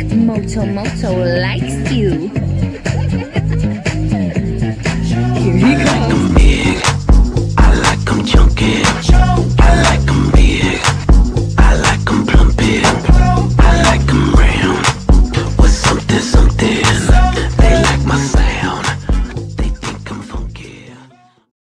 Moto Moto likes you.